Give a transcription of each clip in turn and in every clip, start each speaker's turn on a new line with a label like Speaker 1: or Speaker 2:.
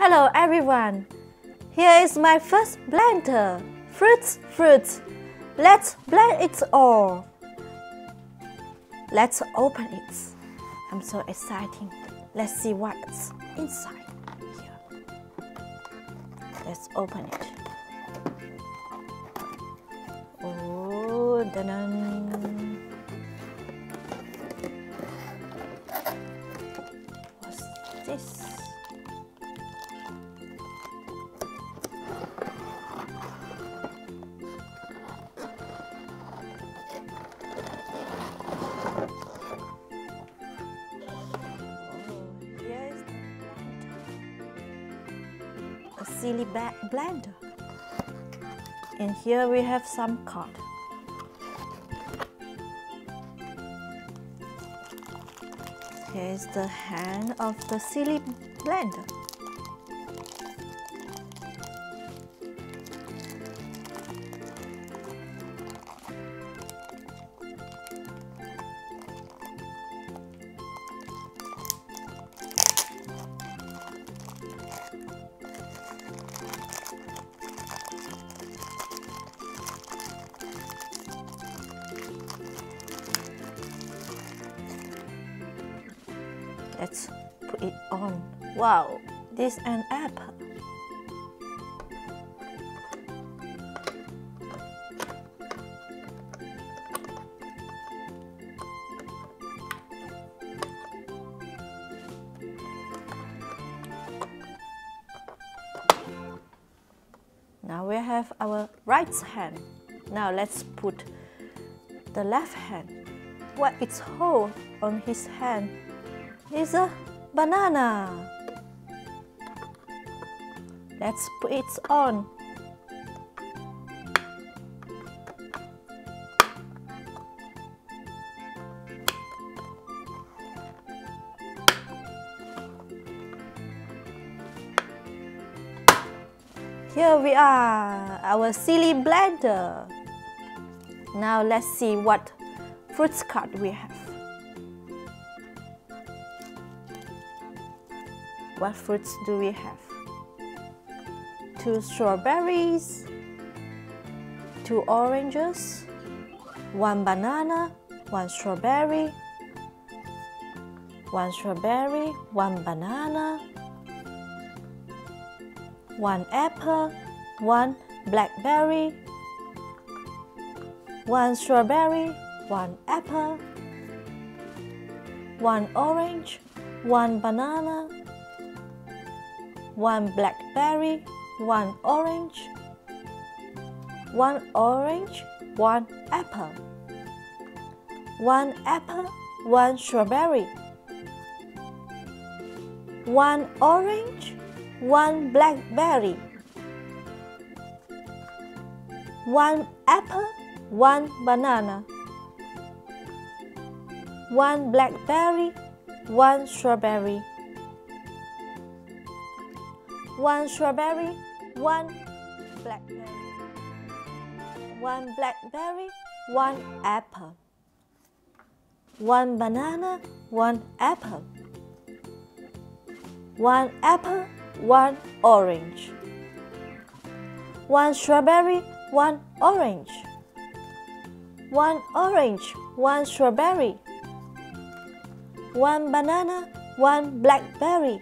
Speaker 1: Hello everyone. Here is my first blender. Fruits, fruits. Let's blend it all. Let's open it. I'm so excited. Let's see what's inside here. Let's open it. Oh, dun What's this? Silly blender. And here we have some card. Here's the hand of the silly blender. Let's put it on. Wow, this an apple. Now we have our right hand. Now let's put the left hand. What it's hold on his hand is a uh, banana. Let's put it on. Here we are, our silly blender. Now let's see what fruits card we have. What fruits do we have? Two strawberries, two oranges, one banana, one strawberry, one strawberry, one banana, one apple, one blackberry, one strawberry, one apple, one orange, one banana, one blackberry, one orange, one orange, one apple, one apple, one strawberry, one orange, one blackberry, one apple, one banana, one blackberry, one strawberry one strawberry, one blackberry, one blackberry, one apple, one banana, one apple, one apple, one orange, one strawberry, one orange, one orange, one strawberry, one banana, one blackberry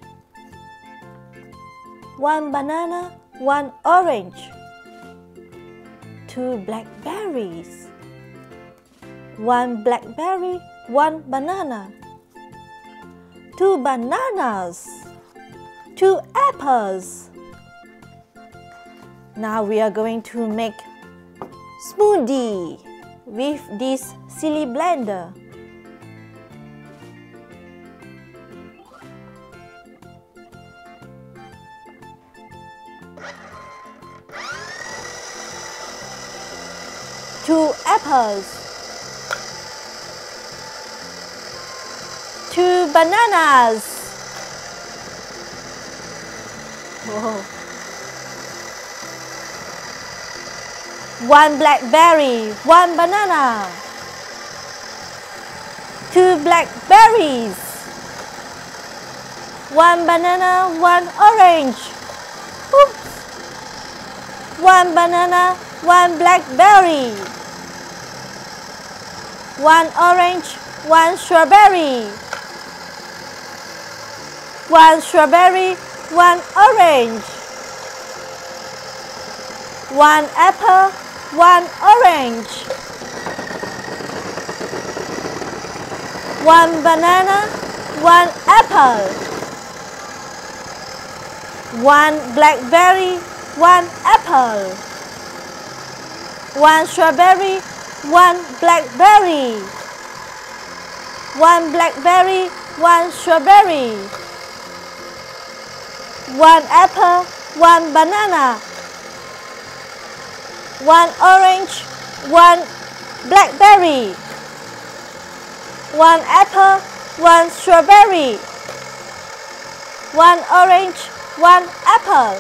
Speaker 1: one banana, one orange, two blackberries, one blackberry, one banana, two bananas, two apples. Now we are going to make smoothie with this silly blender. Two apples, two bananas. Whoa. One blackberry, one banana, two blackberries, One banana, one orange. Oops. One banana, one blackberry. One orange, one strawberry. One strawberry, one orange. One apple, one orange. One banana, one apple one blackberry, one apple, one strawberry, one blackberry, one blackberry, one strawberry, one apple, one banana, one orange, one blackberry, one apple, one strawberry, one orange, one apple,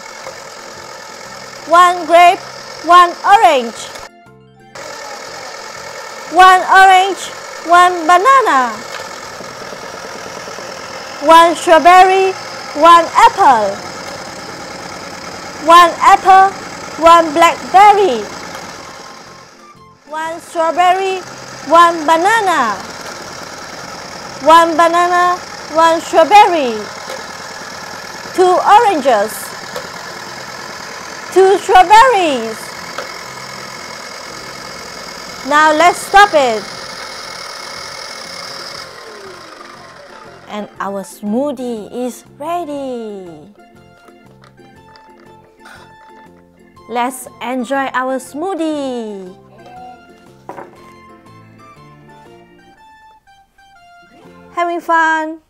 Speaker 1: one grape, one orange, one orange, one banana, one strawberry, one apple, one apple, one blackberry, one strawberry, one banana, one banana, one strawberry. Two oranges, two strawberries. Now let's stop it. And our smoothie is ready. Let's enjoy our smoothie. Having fun?